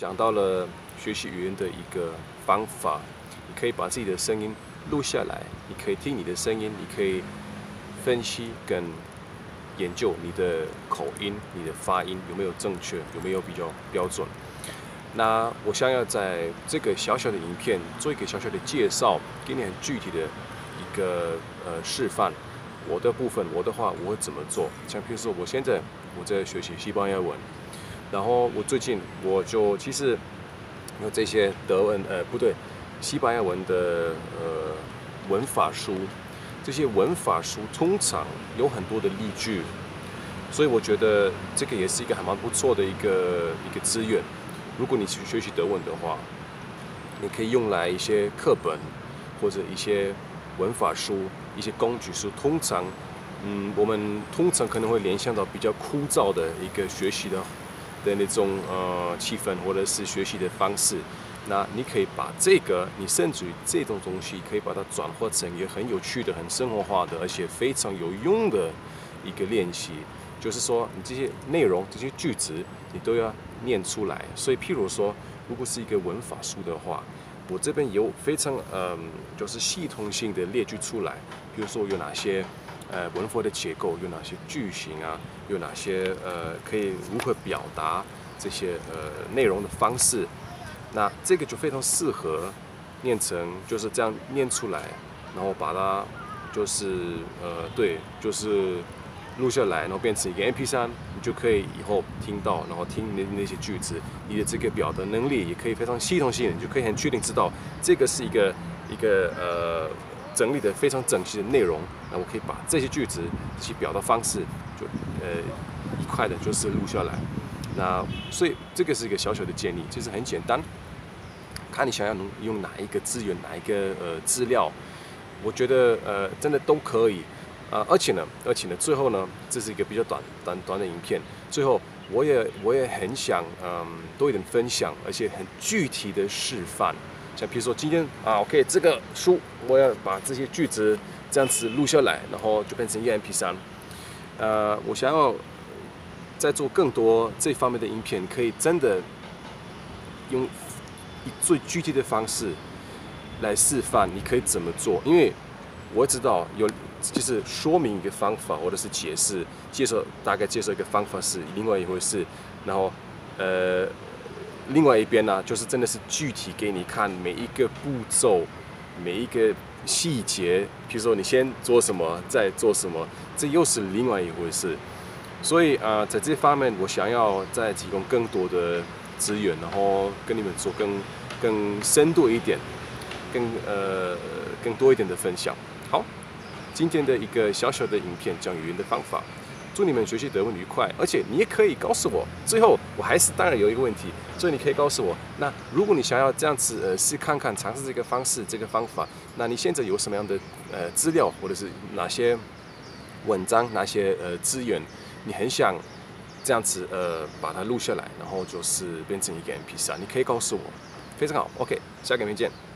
讲到了学习语言的一个方法，你可以把自己的声音录下来，你可以听你的声音，你可以分析跟研究你的口音、你的发音有没有正确，有没有比较标准。那我想要在这个小小的影片做一个小小的介绍，给你很具体的一个呃示范。我的部分，我的话我会怎么做？像比如说，我现在我在学习西班牙文，然后我最近我就其实有这些德文呃不对，西班牙文的呃文法书，这些文法书通常有很多的例句，所以我觉得这个也是一个还蛮不错的一个一个资源。如果你去学习德文的话，你可以用来一些课本或者一些文法书、一些工具书。通常，嗯，我们通常可能会联想到比较枯燥的一个学习的的那种呃气氛，或者是学习的方式。那你可以把这个，你甚至于这种东西，可以把它转化成一个很有趣的、很生活化的，而且非常有用的一个练习。就是说，你这些内容、这些句子，你都要念出来。所以，譬如说，如果是一个文法书的话，我这边有非常嗯，就是系统性的列举出来。比如说，有哪些呃文佛的结构，有哪些句型啊，有哪些呃可以如何表达这些呃内容的方式。那这个就非常适合念成就是这样念出来，然后把它就是呃对，就是。录下来，然后变成一个 MP3，你就可以以后听到，然后听那那些句子，你的这个表达能力也可以非常系统性，你就可以很确定知道这个是一个一个呃整理的非常整齐的内容。那我可以把这些句子这些表达方式就呃一块的就是录下来。那所以这个是一个小小的建议，其实很简单，看你想要能用哪一个资源，哪一个呃资料，我觉得呃真的都可以。啊，而且呢，而且呢，最后呢，这是一个比较短短短的影片。最后，我也我也很想嗯多一点分享，而且很具体的示范。像比如说今天啊，OK，这个书我要把这些句子这样子录下来，然后就变成一个 MP3。呃，我想要再做更多这方面的影片，可以真的用以最具体的方式来示范，你可以怎么做？因为我知道有。就是说明一个方法，或者是解释、介绍，大概介绍一个方法是另外一回事。然后，呃，另外一边呢，就是真的是具体给你看每一个步骤、每一个细节。比如说你先做什么，再做什么，这又是另外一回事。所以啊，在这方面，我想要再提供更多的资源，然后跟你们做更更深度一点、更呃更多一点的分享。好。今天的一个小小的影片讲语言的方法，祝你们学习德文愉快。而且你也可以告诉我，最后我还是当然有一个问题，所以你可以告诉我，那如果你想要这样子呃试看看尝试这个方式这个方法，那你现在有什么样的呃资料或者是哪些文章哪些呃资源，你很想这样子呃把它录下来，然后就是变成一个 MP3，你可以告诉我，非常好，OK，下个影片见。